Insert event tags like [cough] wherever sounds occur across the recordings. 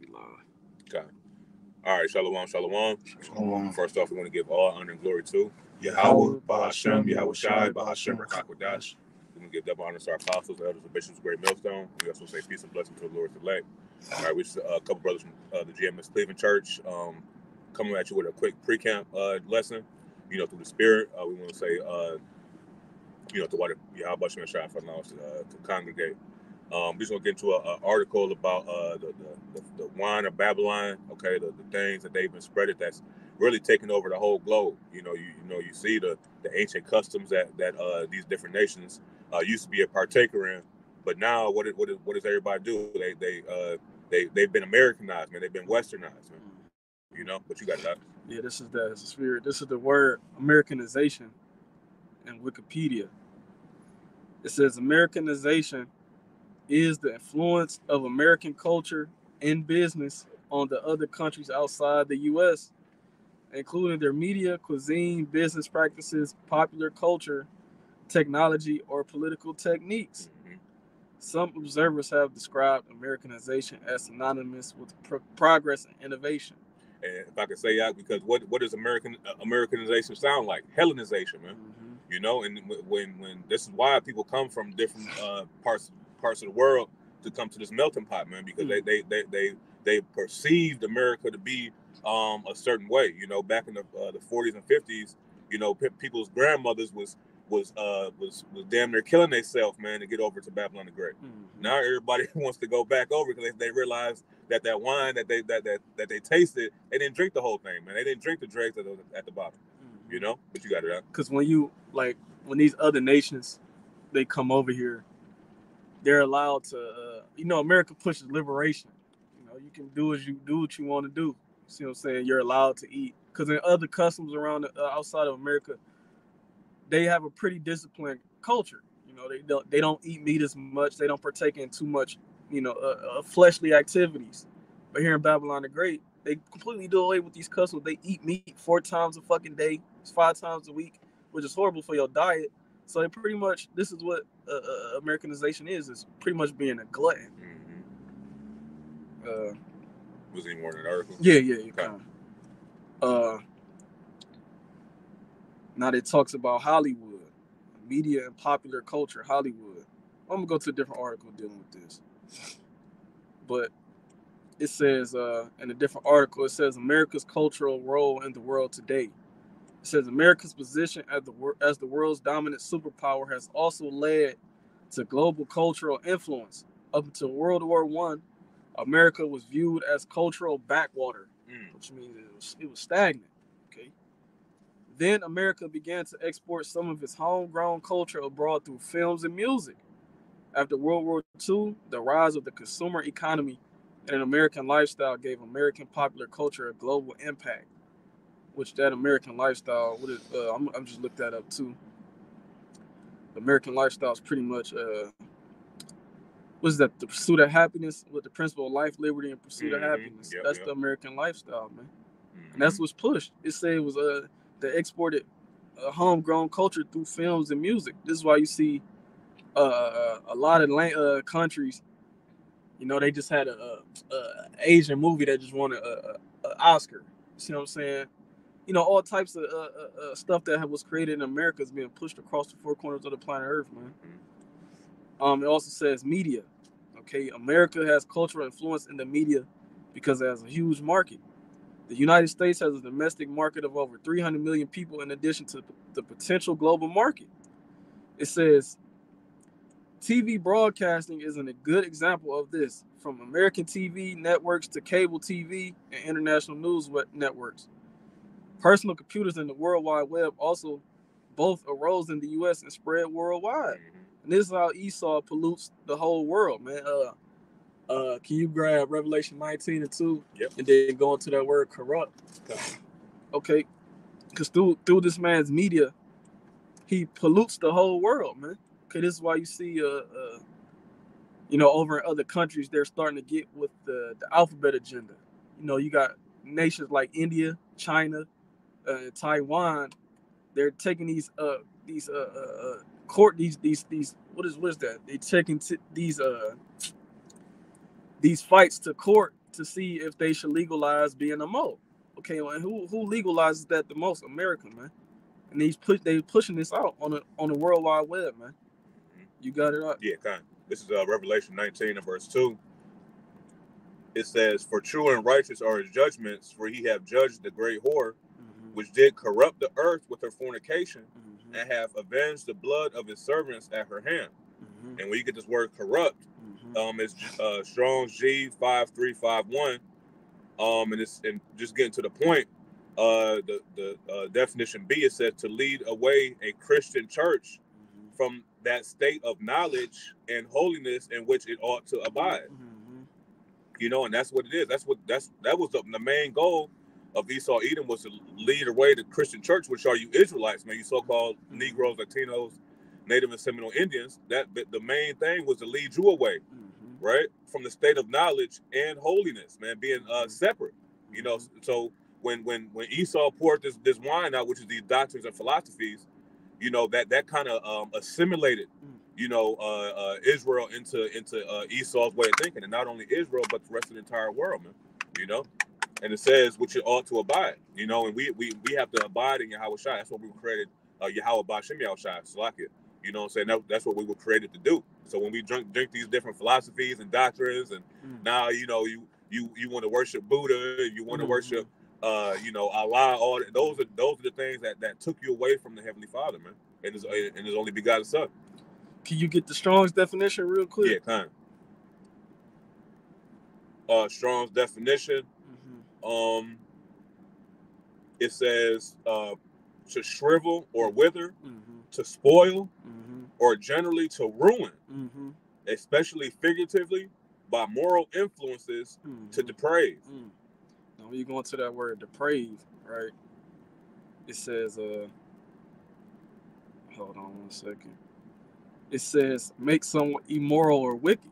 we live. Okay. All right, Shalom, Shalom. Shalom. First off, we want to give all honor and glory to Yahweh, Bahashem, Yahweh Shai, Bahashem, Rakakwadash. We want to give double honor to our apostles, elders, and bishops, great millstone. We also say peace and blessing to the Lord's elect. All right, we just, uh, a couple brothers from uh, the GMS Cleveland Church um, coming at you with a quick pre-camp uh, lesson. You know, through the Spirit, uh, we want to say, uh, you know, to what Yahweh Bashem Shai for allowing us uh, to congregate. Um, we just gonna get into an article about uh, the, the, the, wine of Babylon. Okay, the, the things that they've been spreaded that's really taking over the whole globe. You know, you, you know, you see the, the ancient customs that that uh, these different nations uh, used to be a partaker in, but now what is, what is, what does everybody do? They they uh, they they've been Americanized, man. They've been Westernized, man. You know, but you got that. Yeah, this is the spirit. This is the word Americanization in Wikipedia. It says Americanization is the influence of American culture and business on the other countries outside the U.S., including their media, cuisine, business practices, popular culture, technology, or political techniques. Some observers have described Americanization as synonymous with pro- progress and innovation. And if I could say that, because what what does American uh, Americanization sound like? Hellenization, man. Mhm. you know and when when this is why people come from different uh parts parts of the world to come to this melting pot man because they, they they they they perceived america to be um a certain way you know back in the uh, the 40s and 50s you know pe- people's grandmothers was was uh was was damn near killing themselves man to get over to babylon the great. Mhm. now everybody [laughs] wants to go back over because they, they realize that that wine that they that, that that they tasted they didn't drink the whole thing man. They didn't drink the dregs at the, at the bottom Mhm. you know? But you got it out because when you like when these other nations they come over here they're allowed to uh, you know america pushes liberation. You know you can do as you do what you want to do. You see what i'm saying? You're allowed to eat. Because in other customs around the, uh, outside of america they have a pretty disciplined culture. You know they don't they don't eat meat as much. They don't partake in too much you know uh, uh, fleshly activities. But here in babylon the great they completely do away with these customs. They eat meat four times a fucking day five times a week which is horrible for your diet. So they pretty much this is what uh, uh, Americanization is: is pretty much being a glutton. hmm Uh, was any more in that article yeah, yeah, you Okay. kind Uh, now it talks about Hollywood, media and popular culture. Hollywood. I'm gonna go to a different article dealing with this, but it says uh, in a different article it says America's cultural role in the world today. It says America's position as the wor- as the world's dominant superpower has also led to global cultural influence. Up until World War One, America was viewed as cultural backwater, Mm. which means it was, it was stagnant. Okay. Then America began to export some of its homegrown culture abroad through films and music. After World War II, the rise of the consumer economy and an American lifestyle gave American popular culture a global impact. Which that American lifestyle, what is, uh, I'm, I'm just looked that up too. American lifestyle is pretty much, uh, what is that? The pursuit of happiness with the principle of life, liberty, and pursuit Mhm. of happiness. Yep, That's yep. the American lifestyle, man. Mhm. And that's what's pushed. It said it was uh, they exported uh, homegrown culture through films and music. This is why you see uh, a lot of uh, countries, you know, they just had a, a, a Asian movie that just won a, a, a Oscar. You see what I'm saying? You know, all types of uh, uh, uh, stuff that was created in America is being pushed across the four corners of the planet Earth, man. Um, it also says media. Okay, America has cultural influence in the media because it has a huge market. The United States has a domestic market of over 300 million people, in addition to the potential global market. It says TV broadcasting is a good example of this, from American TV networks to cable TV and international news networks. Personal computers and the World Wide Web also both arose in the U.S. and spread worldwide. Mhm. And this is how Esau pollutes the whole world, man. Uh, uh, can you grab Revelation 19 and 2 Yep. and then go into that word corrupt? Okay. Because through through this man's media, he pollutes the whole world, man. Okay, this is why you see uh, uh you know, over in other countries, they're starting to get with the, the alphabet agenda. You know, you got nations like India, China, uh, Taiwan. They're taking these uh these uh, uh, uh court these these these what is what is that? They taking t- these uh these fights to court to see if they should legalize being a mo. Okay, well, who who legalizes that the most? America, man. And these push they pushing this out on the on the World Wide Web, man. Mm-hmm. You got it right. Yeah, kind. This is uh, Revelation 19 and verse 2. It says, For true and righteous are his judgments, for he have judged the great whore. Which did corrupt the earth with her fornication, mm-hmm. and have avenged the blood of his servants at her hand. Mm-hmm. And when you get this word corrupt, mm-hmm. um, it's uh, Strong's G five three five one, um, and it's and just getting to the point. Uh, the the uh, definition B it says to lead away a Christian church mm-hmm. from that state of knowledge and holiness in which it ought to abide. Mm-hmm. You know, and that's what it is. That's what that's that was the, the main goal of Esau Edom was to lead away the Christian church, which are you Israelites, man, you so-called. Negroes, Latinos, Native and Seminole Indians. That the main thing was to lead you away, mm-hmm. right, from the state of knowledge and holiness, man, being uh, mm-hmm. separate. You know, mm-hmm. so when when when Esau poured this this wine out, which is these doctrines and philosophies, you know that that kind of um, assimilated mm. you know uh, uh, Israel into into uh, Esau's way of thinking, and not only Israel but the rest of the entire world, man. You know, and it says what you ought to abide. You know, and we we we have to abide in Yahweh Shai. That's what we were created. Uh, Yahweh Bashem Yahweh Shai. Salakia. You know what I'm saying? That, that's what we were created to do. So when we drink drink these different philosophies and doctrines, and mm. now you know you you you want to worship Buddha, you want to mm. worship uh, you know, Allah, all those are those are the things that that took you away from the Heavenly Father, man, and his and his only begotten Son. Can you get the Strong's definition real quick? Yeah, kind. Uh, Strong's definition. Um, it says uh, to shrivel or wither, mm-hmm. to spoil, mm-hmm. or generally to ruin, mm-hmm. especially figuratively by moral influences to mm-hmm. deprave. Mm when you go into that word depraved, right? It says, uh, hold on one second. It says make someone immoral or wicked.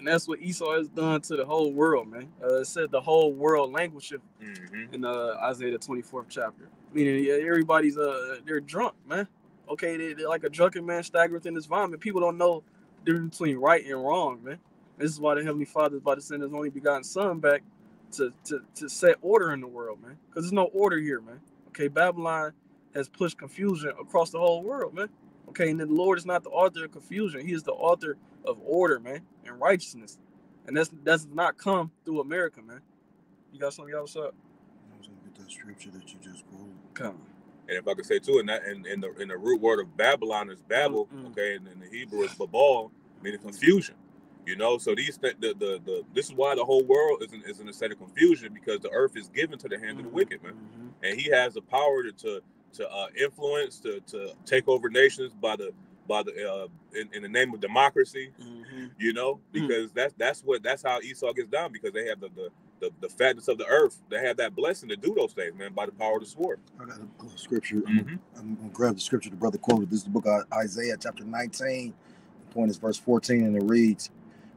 And that's what Esau has done to the whole world, man. Uh, it said the whole world languisheth mm-hmm. in uh, Isaiah the 24th chapter. Meaning everybody's uh they're drunk, man. Okay, they, are like a drunken man staggereth in his vomit. People don't know the difference between right and wrong, man. This is why the Heavenly Father is about to send his only begotten son back to to to set order in the world, man. Because there's no order here, man. Okay, Babylon has pushed confusion across the whole world, man. Okay, and the Lord is not the author of confusion; He is the author of order, man, and righteousness. And that's that's not come through America, man. You got something else up? I was gonna get that scripture that you just quoted. Come. And if I could say too, in that in, in the in the root word of Babylon is Babel, mm-hmm. okay, and in the Hebrew is Babal, meaning confusion. You know, so these the, the the this is why the whole world is in, is in a state of confusion because the earth is given to the hand mm-hmm. of the mm-hmm. wicked man, mm-hmm. and he has the power to to, to uh, influence to to take over nations by the by the uh, in, in the name of democracy. Mm-hmm. You know, mm. because that's that's what that's how Esau gets down because they have the, the the, the fatness of the earth. They have that blessing to do those things, man, by the power of the sword. I got a scripture. I'm, mm-hmm. I'm, gonna grab the scripture the brother quoted. This is the book of Isaiah, chapter 19. The point is verse 14, and it reads,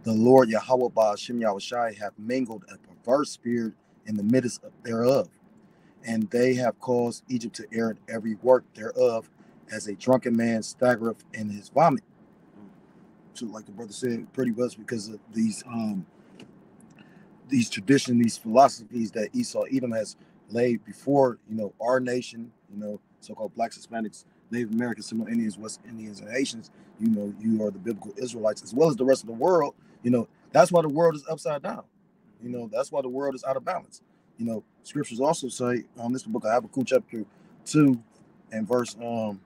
the Lord Yahweh Ba'ashem Yahushai have mingled a perverse spirit in the midst thereof, and they have caused Egypt to err in every work thereof, as a drunken man staggereth in his vomit. So, like the brother said, pretty much because of these um these traditions, these philosophies that Esau Edom has laid before, you know, our nation, you know, so-called blacks, Hispanics, Native Americans, Seminole Indians, West Indians, and Haitians, you know, you are the biblical Israelites, as well as the rest of the world, you know, that's why the world is upside down. You know, that's why the world is out of balance. You know, scriptures also say on um, this book of Habakkuk chapter two and verse um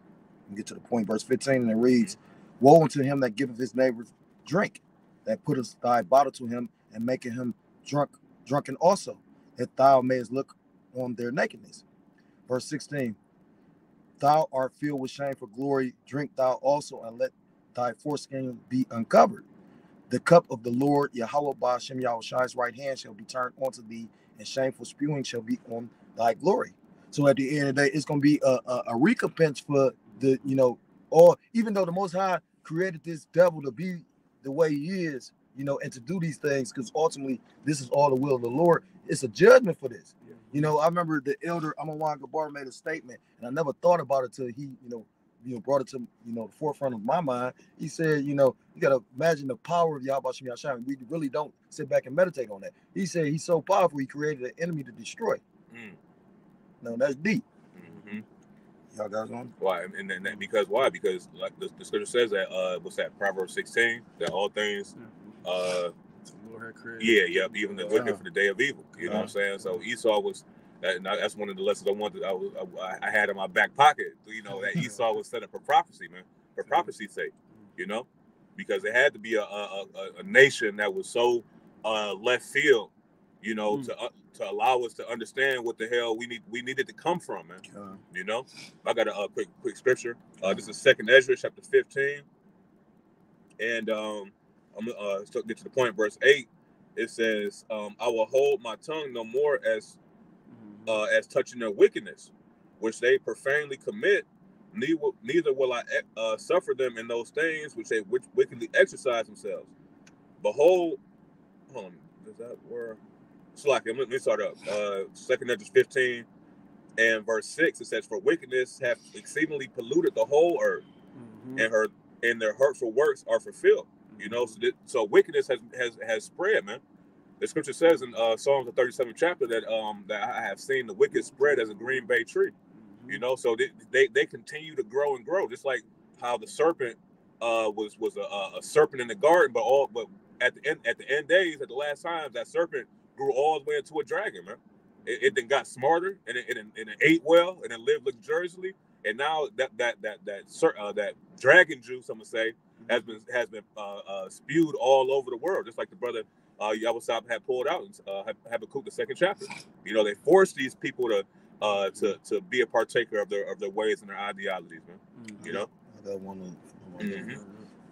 get to the point, verse 15, and it reads, Woe unto him that giveth his neighbor drink, that putteth thy bottle to him and maketh him drunk, drunken also, that thou mayest look on their nakedness. Verse 16, Thou art filled with shame for glory, drink thou also, and let thy foreskin be uncovered. The cup of the Lord Yahweh Bashem Yahweh's right hand shall be turned unto thee, and shameful spewing shall be on thy glory. So at the end of the day, it's going to be a, a, a recompense for the, you know, or even though the Most High created this devil to be the way he is, you know, and to do these things, because ultimately this is all the will of the Lord. It's a judgment for this. Yeah. You know, I remember the elder Amawan Gabar made a statement, and I never thought about it till he, you know, you know brought it to you know the forefront of my mind. He said, you know, you gotta imagine the power of Yahweh Shem Yahshua. We really don't sit back and meditate on that. He said he's so powerful, he created an enemy to destroy. Mm. No, that's deep. hmm Y'all guys on? Why? And then that, because why? Because like the, the scripture says that uh what's that Proverbs 16 that all things uh Lord had created. yeah yeah even the Yeah. wicked for the day of evil. You know what I'm saying? So Esau was and that's one of the lessons I wanted. I was I, I had in my back pocket. You know that [laughs] Esau was set up for prophecy, man, for prophecy's sake. You know, because it had to be a a, a, a nation that was so uh left field. You know, Mm. to uh, to allow us to understand what the hell we need we needed to come from, man. Uh, You know, I got a, uh quick quick scripture. Uh, this is Second Esdras chapter fifteen, and um, I'm gonna uh, get to the point. Verse eight, it says, um, "I will hold my tongue no more as. Uh, as touching their wickedness, which they profanely commit. Neither, neither will I uh, suffer them in those things which they which wickedly exercise themselves. Behold, hold on, is that where? Slack. Let me let me start up. Uh, Second Esdras fifteen and verse six. It says, "For wickedness have exceedingly polluted the whole earth, Mhm. and her and their hurtful works are fulfilled." You know, so, that, so wickedness has has has spread, man. The scripture says in uh, Psalms the 37th chapter that um that I have seen the wicked spread as a green bay tree. Mhm. You know, so they, they they continue to grow and grow, just like how the serpent uh was was a, a serpent in the garden, but all but at the end at the end days at the last times that serpent grew all the way into a dragon, man. It, it then got smarter and it, and, it, and it ate well and it lived luxuriously, and now that that that that uh, that dragon juice, I'm gonna say, has been has been uh, uh, spewed all over the world, just like the brother uh, Yabusab had pulled out in uh, Hab- Habakkuk the second chapter. You know, they forced these people to uh, to to be a partaker of their of their ways and their ideologies, man. Mhm. You know, I got one. of- one of- Mhm.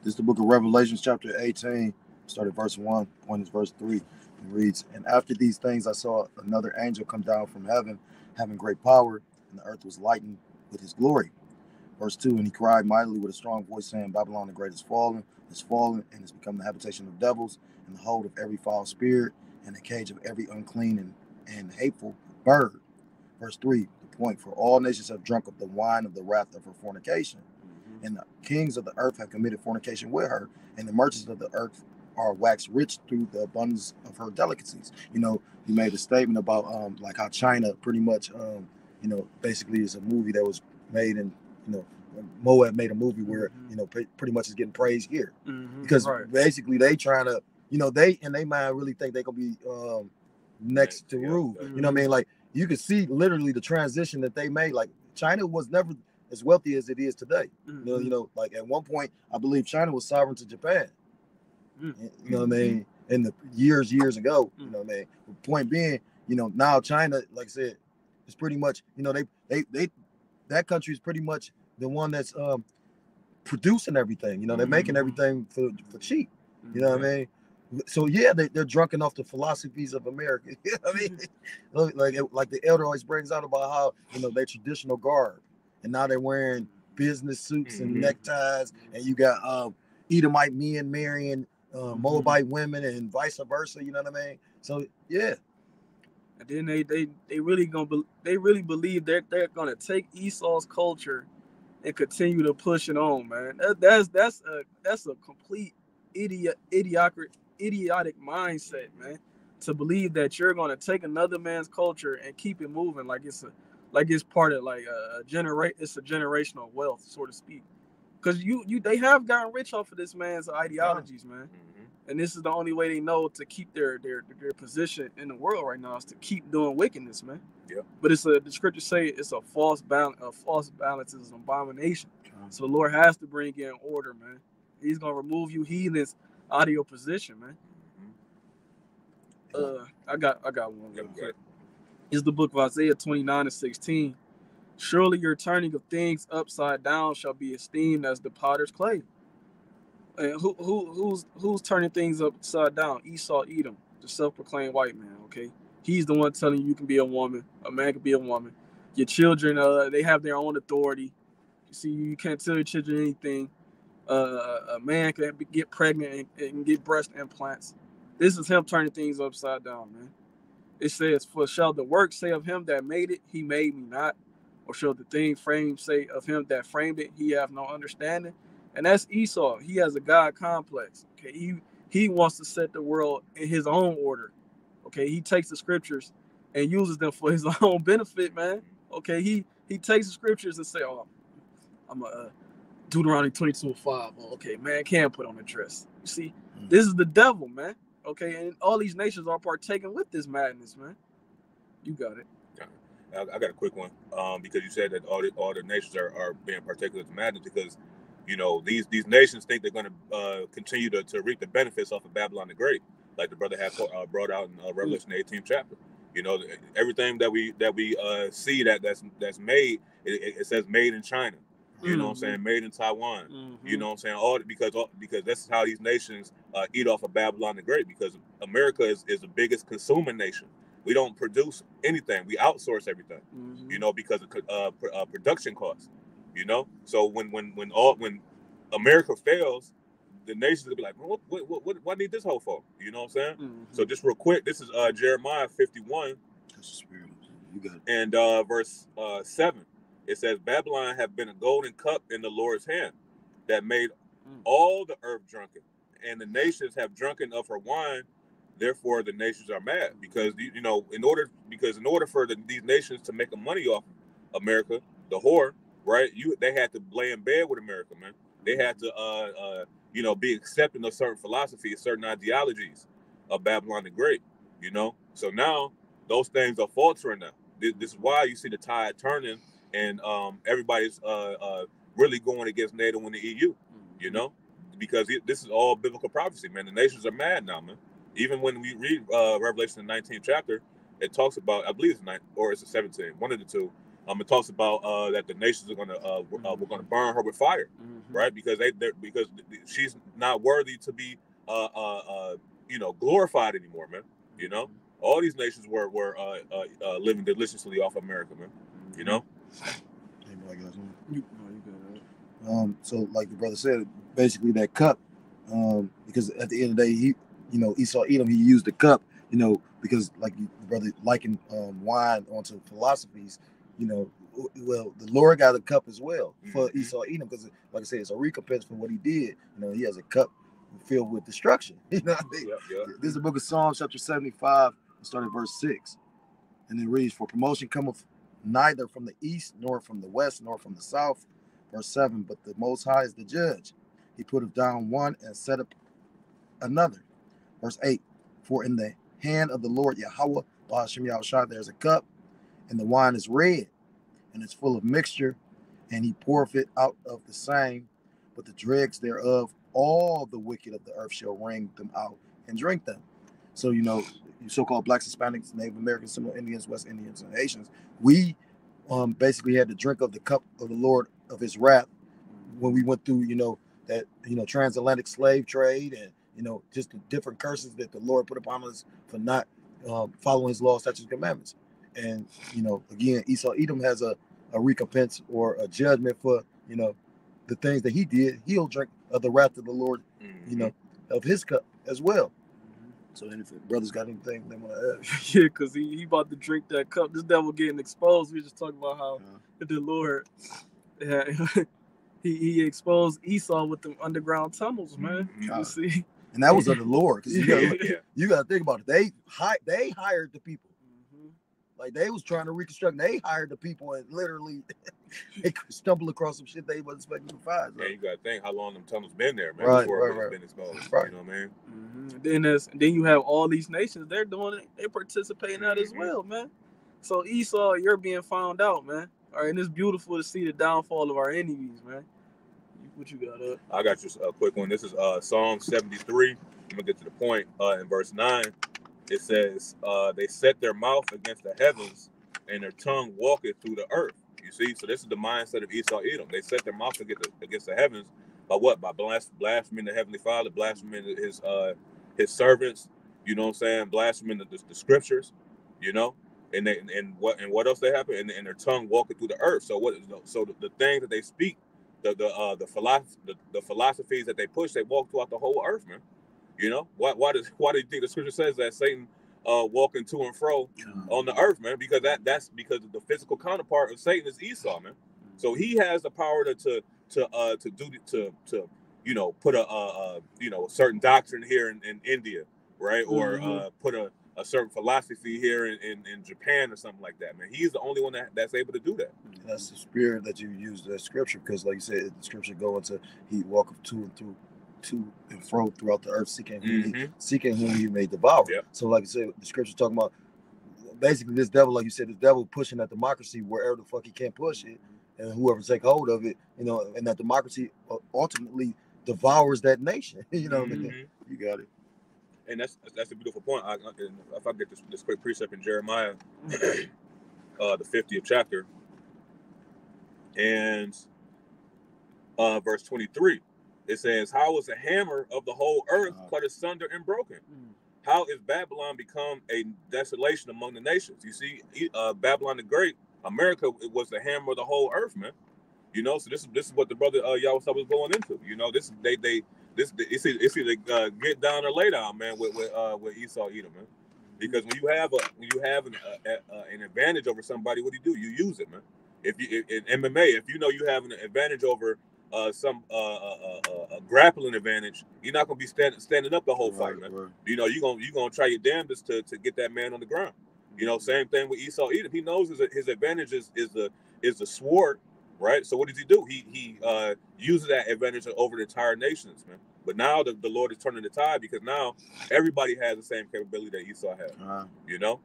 This is the book of Revelations, chapter 18, started verse 1, point is verse 3. It reads, And after these things I saw another angel come down from heaven, having great power, and the earth was lightened with his glory. Verse 2, And he cried mightily with a strong voice, saying, Babylon the great is fallen, is fallen, and has become the habitation of devils, and the hold of every foul spirit, and the cage of every unclean and, and hateful bird. Verse 3, the point, For all nations have drunk of the wine of the wrath of her fornication Mhm. and the kings of the earth have committed fornication with her, and the merchants of the earth are waxed rich through the abundance of her delicacies. You know, he made a statement about um like how China pretty much um, you know, basically is a movie that was made in, you know, Moab made a movie where, Mhm. you know, pretty much is getting praised here. Mhm. Because Right. basically they trying to, you know, they and they might really think they gonna be um next to Yeah, rule. yeah. You know what I mean? Like you can see literally the transition that they made. Like China was never as wealthy as it is today. You know, you Mhm. know, like at one point, I believe China was sovereign to Japan. Mm. You know what I mean? In the years, years ago. You know what I mean? The point being, you know, now China, like I said, is pretty much, you know, they they they that country is pretty much the one that's um producing everything. You know, they're making Mhm. everything for for cheap. You know what I mean? So yeah, they, they're drunken off the philosophies of America. [laughs] You know what I mean? [laughs] Like like the elder always brings out about how you know they traditional garb, and now they're wearing business suits and Mhm. neckties, and you got um, Edomite men marrying uh, Mhm. Moabite women, and vice versa. You know what I mean? So yeah, And then they they they really gonna be, they really believe that they're gonna take Esau's culture and continue to push it on, man. That, that's that's a that's a complete idiot idiotic idiotic mindset, man. To believe that you're gonna take another man's culture and keep it moving like it's a like it's part of like a, a generate it's a generational wealth, so to speak. Cause you you they have gotten rich off of this man's ideologies, man Mhm. And this is the only way they know to keep their their their position in the world right now is to keep doing wickedness, man. Yeah. But it's a the scriptures say it's a false balance. A false balance is an abomination. So the Lord has to bring in order, man. He's gonna remove you heathens out of your position, man. Mhm. Uh, I got I got one. Yeah, real quick. Is the book of Isaiah 29 and 16. Surely your turning of things upside down shall be esteemed as the potter's clay. And who who who's who's turning things upside down? Esau Edom, the self-proclaimed white man. Okay, he's the one telling you you can be a woman. A man can be a woman. Your children, uh, they have their own authority. You see, you can't tell your children anything. Uh, a man can get pregnant and, and get breast implants. This is him turning things upside down, man. It says, "For shall the work say of him that made it, he made me not." or shall the thing framed say of him that framed it, he have no understanding? And that's Esau. He has a God complex. Okay, he he wants to set the world in his own order. Okay, he takes the scriptures and uses them for his [laughs] own benefit, man. Okay, he he takes the scriptures and say, "Oh, I'm a uh, Deuteronomy 22 and 5. Oh, okay, man can't put on a dress." You see, Mm. this is the devil, man. Okay, and all these nations are partaking with this madness, man. You got it. I, I got a quick one um, because you said that all the all the nations are, are being partakers of the madness because you know these these nations think they're going to uh, continue to, to reap the benefits off of Babylon the Great, like the brother had uh, brought out in uh, Revelation 18th chapter. You know everything that we that we uh, see that that's that's made it, it says made in China. You know what I'm Mhm. saying? Made in Taiwan. You Mhm. know what I'm saying? All because all, because that's how these nations uh, eat off of Babylon the Great. Because America is, is the biggest consuming nation. We don't produce anything. We outsource everything. Mhm. You know, because of uh, pr- uh, production costs. You know, so when when when all when America fails, the nations will be like, what what what what, what need this whole for? You know what I'm saying? Mhm. So just real quick, this is uh, Jeremiah 51 That's. You got it. and uh, verse uh, seven. It says, Babylon have been a golden cup in the Lord's hand that made Mm. all the earth drunken, and the nations have drunken of her wine. Therefore, the nations are mad because you you know, in order because in order for the, these nations to make a money off America, the whore, right? You they had to lay in bed with America, man. They had to, uh, uh, you know, be accepting of certain philosophies, certain ideologies of Babylon the Great. You know, so now those things are faltering now. This, this is why you see the tide turning, and um, everybody's uh, uh, really going against NATO and the EU. You know, because it, this is all biblical prophecy, man. The nations are mad now, man. Even when we read uh, Revelation the 19th chapter, it talks about, I believe it's nine or it's a 17, one of the two. Um, it talks about uh, that the nations are gonna uh, we're, uh, we're gonna burn her with fire, Mhm. right? Because they they're, because she's not worthy to be uh, uh, uh, you know glorified anymore, man. You know, all these nations were were uh, uh, uh, living deliciously off America, man. You know, Anybody got something? You, no, you. Um, so like the brother said, basically that cup, um, because at the end of the day, he, you know, Esau Edom, he used the cup, you know, because like the brother likened um, wine onto philosophies, you know, well, the Lord got a cup as well for Mhm. Esau Edom, because like I said, it's a recompense for what he did. You know, he has a cup filled with destruction. [laughs] You know, what I mean? Yep, yep. This is the book of Psalms, chapter 75, and start verse 6. And it reads, For promotion cometh neither from the east, nor from the west, nor from the south. Verse 7, But the Most High is the judge. He putteth down one and set up another. Verse 8, For in the hand of the Lord Yahweh, Bahashim Yahushua, there's a cup, and the wine is red, and it's full of mixture, and he poureth it out of the same, but the dregs thereof, all the wicked of the earth shall wring them out and drink them. So, you know, so-called blacks, Hispanics, Native Americans, Seminole Indians, West Indians, and Haitians, we um, basically had to drink of the cup of the Lord of his wrath when we went through, you know, that, you know, transatlantic slave trade and, you know, just the different curses that the Lord put upon us for not um, following his laws, statutes, and commandments. And, you know, again, Esau Edom has a, a recompense or a judgment for, you know, the things that he did. He'll drink of the wrath of the Lord, you know, of his cup as well. So, if the brothers got anything they want to add, [laughs] yeah, because he, he about to drink that cup. This devil getting exposed. We just talking about how Yeah. the Lord, yeah, [laughs] he he exposed Esau with them underground tunnels, man. Mhm. You see, and that was of the Lord, because you [laughs] Yeah. got yeah. you got to think about it. They hi- they hired the people. Like they was trying to reconstruct. They hired the people and literally [laughs] they could stumble across some shit they wasn't expecting to find. So, Man, you gotta think how long them tunnels been there, man. Right, before right, it's right. been exposed. Right. You know what I mean? Mhm. Then there's then you have all these nations. They're doing it. They're participating out as well, man. So Esau, you're being found out, man. All right, and it's beautiful to see the downfall of our enemies, man. What you got up? I got just a quick one. This is uh Psalm 73. I'm gonna get to the point. Uh in verse 9, it says, uh, they set their mouth against the heavens and their tongue walketh through the earth. You see, so this is the mindset of Esau Edom. They set their mouth against the, against the heavens by what? By blas- blaspheming the heavenly Father, blaspheming his uh his servants, you know what I'm saying, blaspheming the, the, the scriptures, you know. And they and what and what else they happen? And, and their tongue walking through the earth. So what so the, the things that they speak the the uh the philosophy the, the philosophies that they push they walk throughout the whole earth man you know why why does why do you think the scripture says that satan uh, walking to and fro on the earth, man. Because that that's because of the physical counterpart of Satan is Esau, man. So he has the power to to to uh to do to to you know put a, a, a you know a certain doctrine here in, in India, right? Or Mhm. uh, put a, a certain philosophy here in, in, in Japan or something like that, man. He's the only one that, that's able to do that. That's the spirit that you use that scripture because, like you said, the scripture go into he walketh to and through, to and fro throughout the earth, seeking whom he, Mhm. seeking whom he may devour. Yeah. So, like you said, the scripture talking about basically this devil, like you said, this devil pushing that democracy wherever the fuck he can push it, and whoever take hold of it, you know, and that democracy uh, ultimately devours that nation. [laughs] you know, what I mean? Mhm. you got it. And that's that's a beautiful point. I, I- if I get this, this quick precept in Jeremiah, [clears throat] uh, the 50th chapter, and uh, verse 23, it says, How is the hammer of the whole earth cut asunder and broken? Mm. How is Babylon become a desolation among the nations? You see, e- uh, Babylon the Great, America it was the hammer of the whole earth, man. You know, so this is this is what the brother uh, Yahweh was going into. You know, this they they this it's either, it's either uh, get down or lay down, man, with with uh, with Esau Edom, man. Because when you have a when you have an uh, uh, an advantage over somebody, what do you do? You use it, man. If you in in MMA, if you know you have an advantage over uh, some uh, uh, uh, uh, a grappling advantage, you're not gonna be standing standing up the whole fight, man. Right, You know, you're gonna you gonna try your damnedest to, to get that man on the ground. You know, same thing with Esau Edom. He knows his his advantage is, is the is the sword, right? So what does he do? He he uh uses that advantage over the entire nations, man. But now the, the Lord is turning the tide because now everybody has the same capability that Esau had, Uh, you know.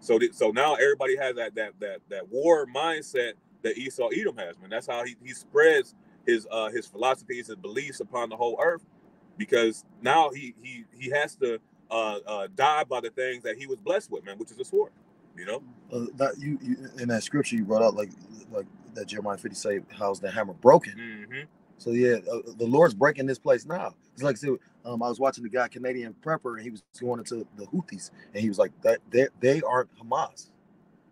So th- so now everybody has that that that that war mindset that Esau Edom has, man. That's how he, he spreads his uh his philosophies, his beliefs upon the whole earth, because now he he he has to uh, uh die by the things that he was blessed with, man, which is a sword. You know, uh, that you, you in that scripture you brought out like like that Jeremiah 50 say, how's the hammer broken? mm-hmm. So yeah, uh, the Lord's breaking this place now. It's like I said, um, I was watching the guy Canadian prepper, and he was going into the Houthis, and he was like, "That they they aren't Hamas."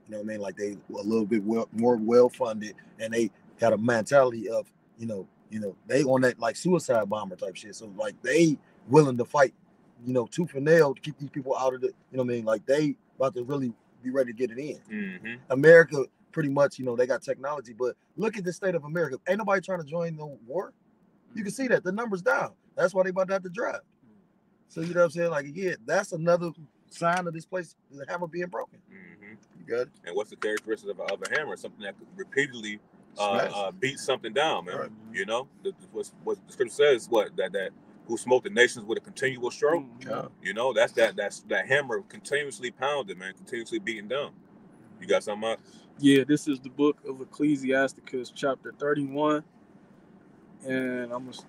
You know what I mean? Like they a little bit well, more well funded, and they got a mentality of you know you know they on that like suicide bomber type shit. So like they willing to fight, you know, tooth and nail to keep these people out of the. You know what I mean? Like they about to really be ready to get it in. Mm-hmm. America pretty much, you know, they got technology, but look at the state of America. Ain't nobody trying to join the war. You can see that the numbers down. That's why they about to have to draft. So you know what I'm saying? Like again, that's another sign of this place, the hammer being broken. Mm-hmm. You got? And what's the characteristic of a, of a hammer? Something that could repeatedly uh, uh, beat something down, man. Right. You know, the, the- what's, what the scripture says, what that that who smote the nations with a continual stroke. Mm. Yeah. You know, that's that that's that hammer continuously pounded, man, continuously beating down. You got something else? Yeah, this is the book of Ecclesiasticus, chapter 31. And I'm going to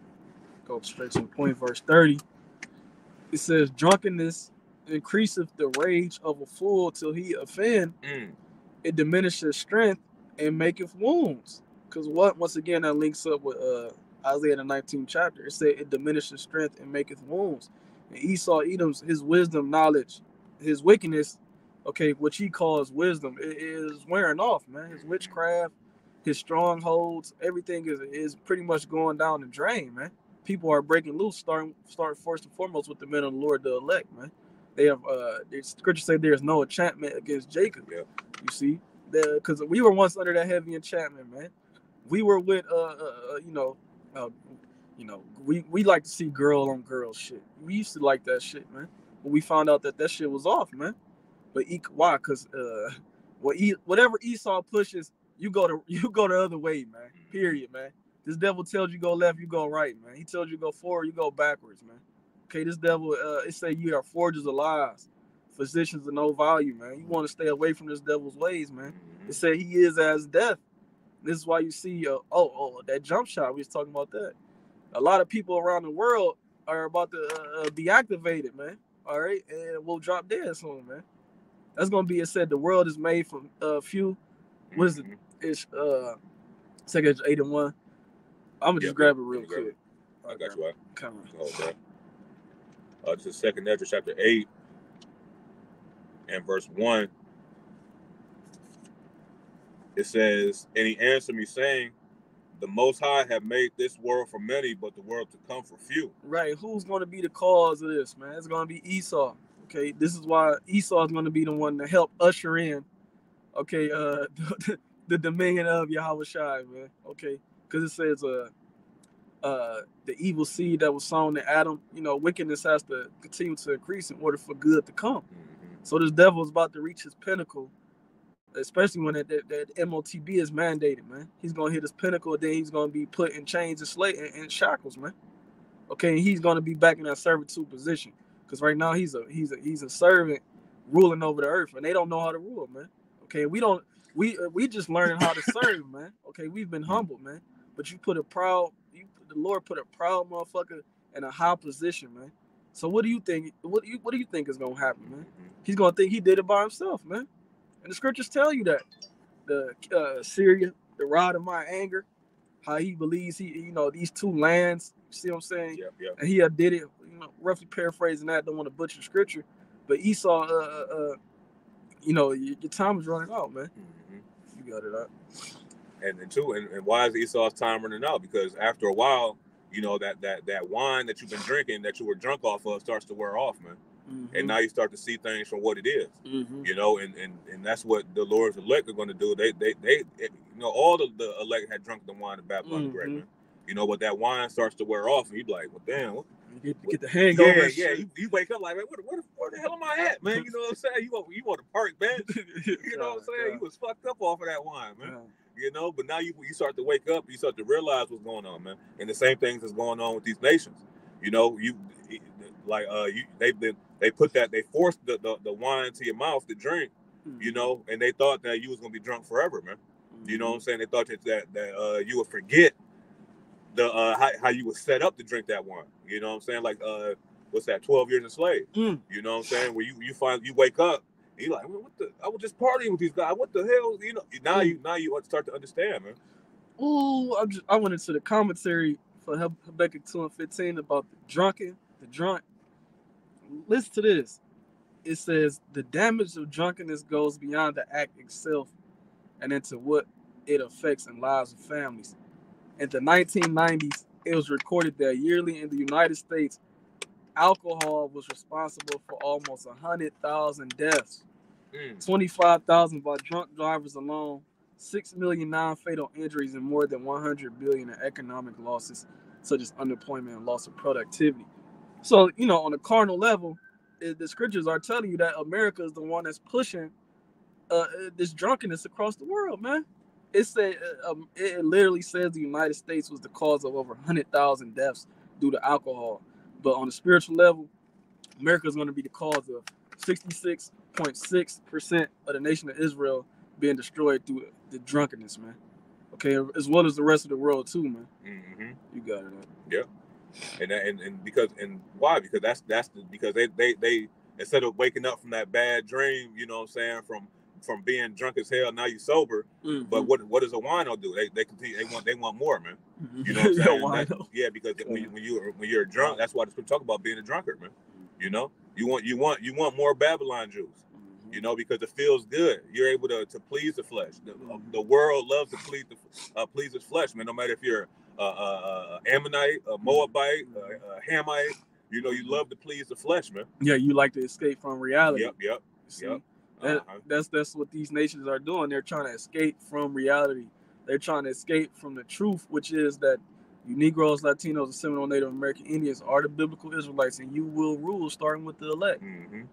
go straight to the point, verse 30. It says, Drunkenness increaseth the rage of a fool till he offend. Mm. It diminishes strength and maketh wounds. Because what? Once again, that links up with uh, Isaiah the 19th chapter. It said, It diminishes strength and maketh wounds. And Esau, Edom's, his wisdom, knowledge, his wickedness, okay, which he calls wisdom, it is wearing off, man. His witchcraft, his strongholds, everything is is pretty much going down the drain, man. People are breaking loose, starting start first and foremost with the men of the Lord, the elect, man. They have uh the scripture say there is no enchantment against Jacob. Yeah. You see, because we were once under that heavy enchantment, man. We were with uh, uh uh, you know, uh, you know, we we like to see girl on girl shit. We used to like that shit, man. But we found out that that shit was off, man. But e- why? Cause uh, what e- whatever Esau pushes, you go to [laughs] you go the other way, man. Period, man. This devil tells you go left, you go right, man. He tells you go forward, you go backwards, man. Okay, this devil, uh, it say you are forgers of lies, physicians of no value, man. You want to stay away from this devil's ways, man. It said he is as death. This is why you see, uh, oh, oh, that jump shot. We was talking about that. A lot of people around the world are about to uh, uh, be activated, man. All right, and we'll drop dead soon, man. That's gonna be. It said the world is made from a uh, few. What is it? It's uh, second eight and one. I'm gonna Yeah, just grab it real quick. I got you. I Come on. Uh, this is Second Esdras chapter eight and verse one. It says, "And he answered me, saying, The Most High have made this world for many, but the world to come for few." Right, who's gonna be the cause of this, man? It's gonna be Esau. Okay, this is why Esau is going to be the one to help usher in, okay, uh, [laughs] the, the dominion of Yahweh Shai, man. Okay, because it says, uh, uh, the evil seed that was sown in Adam, you know, wickedness has to continue to increase in order for good to come. Mhm. So this devil is about to reach his pinnacle, especially when that, that, that MOTB is mandated, man. He's gonna hit his pinnacle, then he's gonna be put in chains and slate and, and shackles, man. Okay, and he's gonna be back in that servitude position. Cause right now he's a he's a he's a servant ruling over the earth, and they don't know how to rule, man. Okay, we don't we uh, we just learning how to serve, man. Okay, we've been humbled, man. But you put a proud the Lord put a proud motherfucker in a high position, man. So what do you think? What do you what do you think is gonna happen, man? Mhm. He's gonna think he did it by himself, man. And the scriptures tell you that the uh, Syria, the rod of my anger, how he believes he, you know, these two lands. You see what I'm saying? Yep, yep. And he uh, did it, you know, roughly paraphrasing that. Don't want to butcher scripture, but Esau, uh, uh, uh you know, your, your time is running out, man. Mhm. You got it out. And and two and, and why is Esau's time running out? Because after a while, you know that that that wine that you've been drinking that you were drunk off of starts to wear off, man. Mm-hmm. And now you start to see things from what it is, Mhm. you know, and and and that's what the Lord's elect are going to do. They they they, you know, all the, the elect had drunk the wine of Babylon the Great, Mhm. man. You know, but that wine starts to wear off, and you be like, well, damn, what, You get, get the hangover. yeah, yeah. You, you wake up like, man, where, the- where, where the hell am I at, man? You know what I'm saying? You want you want a park bench? [laughs] You know what I'm saying? You was fucked up off of that wine, man. Yeah. you know. But now you you start to wake up, you start to realize what's going on, man. And the same things is going on with these nations. You know, you like uh you they been they put that they forced the, the the wine to your mouth to drink, you know, and they thought that you was gonna be drunk forever, man. You know what I'm saying? They thought that that, that uh you would forget the uh how, how you was set up to drink that wine. You know what I'm saying? Like uh what's that, 12 years a slave. Mm. You know what I'm saying? Where you you find you wake up and you like, "Man, what the I was just partying with these guys. What the hell? You know, now you now you start to understand, man. Ooh, I just I went into the commentary for Habakkuk 2 and 15 about the drunken, the drunk. Listen to this. It says the damage of drunkenness goes beyond the act itself and into what it affects in lives of families. In the 1990s, it was recorded that yearly in the United States, alcohol was responsible for almost 100,000 deaths. Mm. 25,000 by drunk drivers alone, 6 million non-fatal injuries and more than 100 billion in economic losses such as unemployment and loss of productivity. So, you know, on a carnal level, eh, the scriptures are telling you that America is the one that's pushing uh, this drunkenness across the world, man. It said uh, um, it literally says the United States was the cause of over 100,000 deaths due to alcohol. But on a spiritual level, America is going to be the cause of 66.6% of the nation of Israel being destroyed through the, drunkenness, man. Okay, as well as the rest of the world too, man. hmm You got it. Man. And, and and because and why? Because that's that's the, because they they they instead of waking up from that bad dream, you know what I'm saying, from from being drunk as hell, now you're sober. Mhm. But what what does a wino do? They they continue. They want they want more, man. Mhm. You know what I'm [laughs] Yeah, saying? That- not? yeah, because when you, when you when you're drunk, that's why scripture talk about being a drunkard, man. You know, you want you want you want more Babylon juice. Mhm. You know, because it feels good. You're able to, to please the flesh. The, the world loves to please the uh, please its flesh, man. No matter if you're a, a, a Ammonite, a Moabite, a, a Hamite, you know, you love to please the flesh, man. Yeah, you like to escape from reality. Yep, yep. See? yep. That, Uh-huh. that's that's what these nations are doing. They're trying to escape from reality. They're trying to escape from the truth, which is that you Negroes, Latinos, and Seminole Native American Indians are the biblical Israelites, and you will rule starting with the elect. hmm it.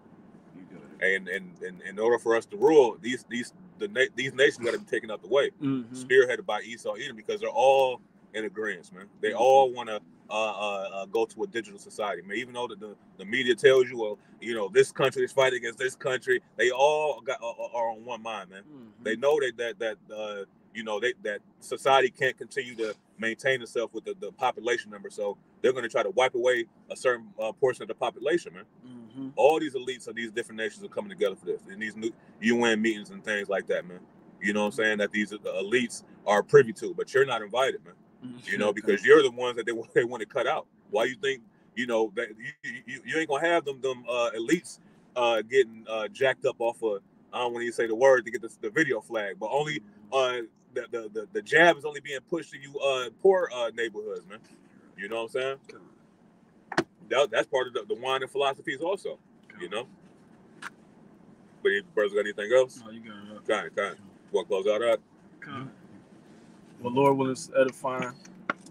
And, and and in order for us to rule, these these the na- these nations got to be taken out the way. Mhm. spearheaded by Esau Edom because they're all in agreement, man. They Mhm. all want to uh, uh, uh, go to a digital society, man. Even though the, the, the media tells you, well, you know, this country is fighting against this country, they all got are, are on one mind, man. Mhm. They know that that that uh, you know they, that society can't continue to maintain itself with the, the population number, so they're going to try to wipe away a certain uh, portion of the population, man Mhm. all these elites of these different nations are coming together for this in these new UN meetings and things like that, man. You know what I'm saying? That these elites are privy to, but you're not invited, man. Mhm. You know, [laughs] because you're the ones that they [laughs] they want to cut out. Why you think you know that you, you, you ain't gonna have them them uh, elites uh, getting uh, jacked up off of I don't want to say the word to get the, the video flag, but only uh, the, the the the jab is only being pushed to you uh, poor uh, neighborhoods, man. You know what I'm saying? That, that's part of the, the wine and philosophies also. You know, But any brothers got anything else? No, you got it. Kind, kind. Want to close out that? Con. Well, Lord willing, it's edifying.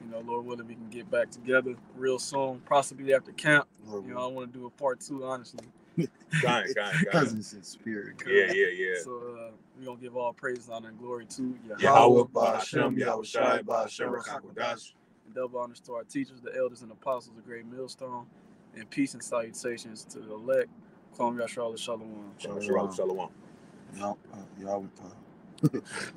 You know, Lord willing, we can get back together real soon, possibly after camp. Lord, You know, I want to do a part two, honestly. Kind, kind, kind. Cousins in spirit. Yeah, yeah, yeah. So uh, we're gonna give all praise, honor, and glory to Yahweh. Yahweh, Ba'ashem, Yahweh Shai, Ba'ashem, Rakakwadash. And double honors to our teachers, the elders, and apostles of Great Millstone. And peace and salutations to the elect. Kwam Yashar Shalom. Shalom, shalom. Y'all, uh, y'all, uh, [laughs]